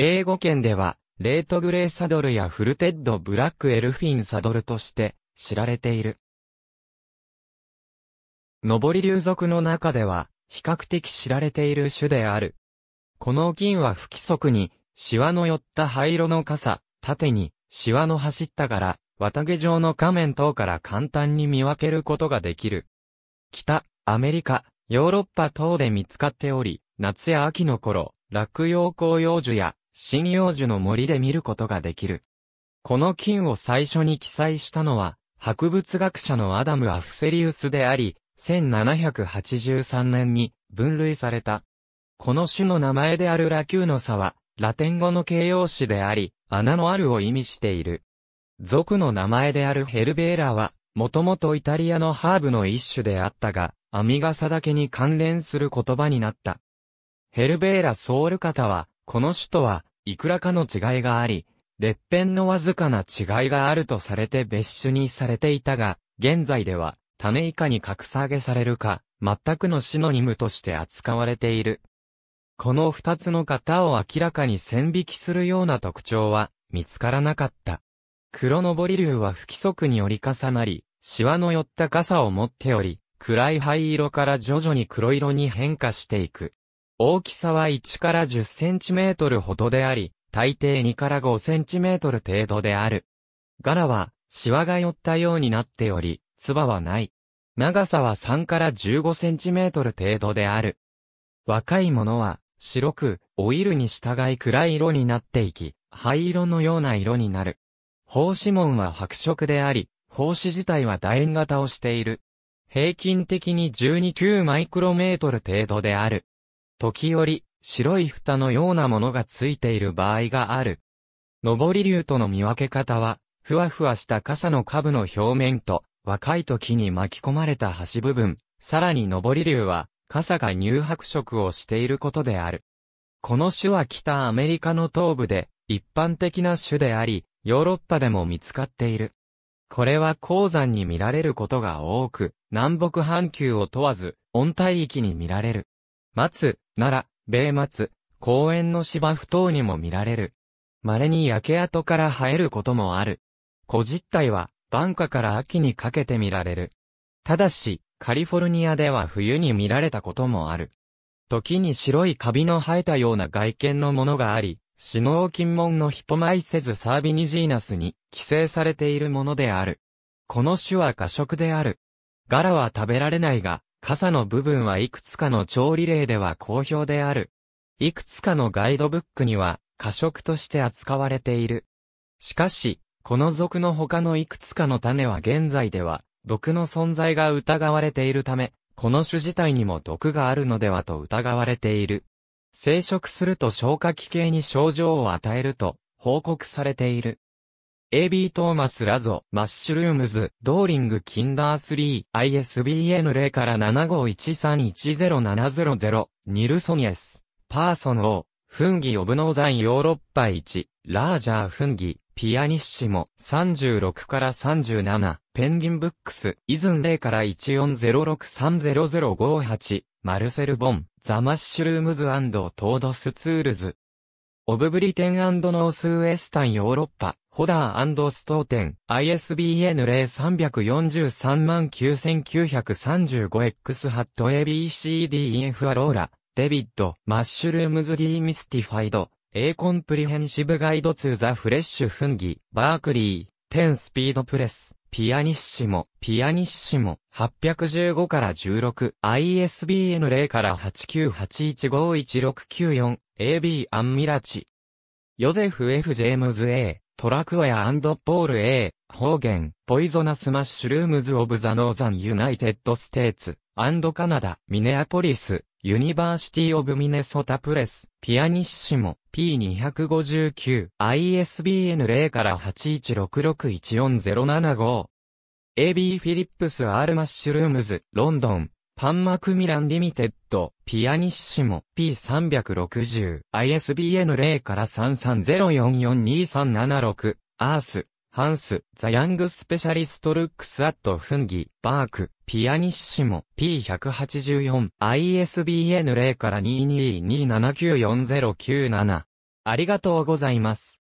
英語圏では、レートグレーサドルやフルテッドブラックエルフィンサドルとして知られている。上り流族の中では、比較的知られている種である。この金は不規則に、シワの寄った灰色の傘、縦に、シワの走った柄、綿毛状の仮面等から簡単に見分けることができる。北、アメリカ、ヨーロッパ等で見つかっており、夏や秋の頃、落葉紅葉樹や針葉樹の森で見ることができる。この金を最初に記載したのは、博物学者のアダム・アフセリウスであり、1783年に分類された。この種の名前であるラキューノサは、ラテン語の形容詞であり、穴のあるを意味している。族の名前であるヘルベーラは、もともとイタリアのハーブの一種であったが、編み笠だけに関連する言葉になった。ヘルベーラソールカタは、この種とはいくらかの違いがあり、裂片のわずかな違いがあるとされて別種にされていたが、現在では、種以下に格下げされるか、全くのシノニムとして扱われている。この二つの型を明らかに線引きするような特徴は見つからなかった。黒のボリ竜は不規則に折り重なり、シワの寄った傘を持っており、暗い灰色から徐々に黒色に変化していく。大きさは1から10センチメートルほどであり、大抵2から5センチメートル程度である。柄は、シワが寄ったようになっており、唾はない。長さは3から15センチメートル程度である。若いものは、白く、オイルに従い暗い色になっていき、灰色のような色になる。胞子門は白色であり、胞子自体は楕円型をしている。平均的に12-9マイクロメートル程度である。時折、白い蓋のようなものがついている場合がある。上り竜との見分け方は、ふわふわした傘の下部の表面と、若い時に巻き込まれた端部分、さらに上り竜は、傘が乳白色をしていることである。この種は北アメリカの東部で、一般的な種であり、ヨーロッパでも見つかっている。これは鉱山に見られることが多く、南北半球を問わず、温帯域に見られる。松、奈良、米松、公園の芝生等にも見られる。稀に焼け跡から生えることもある。小実体は、晩夏から秋にかけて見られる。ただし、カリフォルニアでは冬に見られたこともある。時に白いカビの生えたような外見のものがあり、シノーキンモンのヒポマイセズサービニジーナスに寄生されているものである。この種は過食である。柄は食べられないが、傘の部分はいくつかの調理例では好評である。いくつかのガイドブックには、過食として扱われている。しかし、この属の他のいくつかの種は現在では、毒の存在が疑われているため、この種自体にも毒があるのではと疑われている。生殖すると消化器系に症状を与えると報告されている。AB Thomas Læssøe、Mushrooms、Dorling Kindersley、ISBN 0から751310700、 Nilsson S、Persson O、Fungi of Northern Europe 1、Larger Fungi、ピアニッシモ、36から37、 Penguin Books、ISBN 0から1406300058、 Marcel Bon、The Mushrooms Toadstools、of Britain North Western Europe、Hodder Stoughton、ISBN 03439935X ハット ABCDEF Arora、David、Mushrooms Demystified、A Comprehensive Guide to the Fleshy Fungi、Berkeley、Ten Speed Press、ピアニッシモ、ピアニッシモ、815から16、ISBN 0から898151694、AB Ammirati。Joseph F James A、Traquair Paul A、Horgen、Poisonous Mushrooms of the Northern United States、and Canada、Minneapolis、University of Minnesota Press、ピアニッシモ、P259、ISBN 0から816614075。AB Phillips R Mushrooms、London、Pan Macmillan Limited、ピアニッシモ、P360、ISBN 0から330442376、アース、ハンス、ザ・ヤング・スペシャリスト・ルックス・アット・フンギ、バーク、ピアニッシモ、P184、ISBN 0から222794097。ありがとうございます。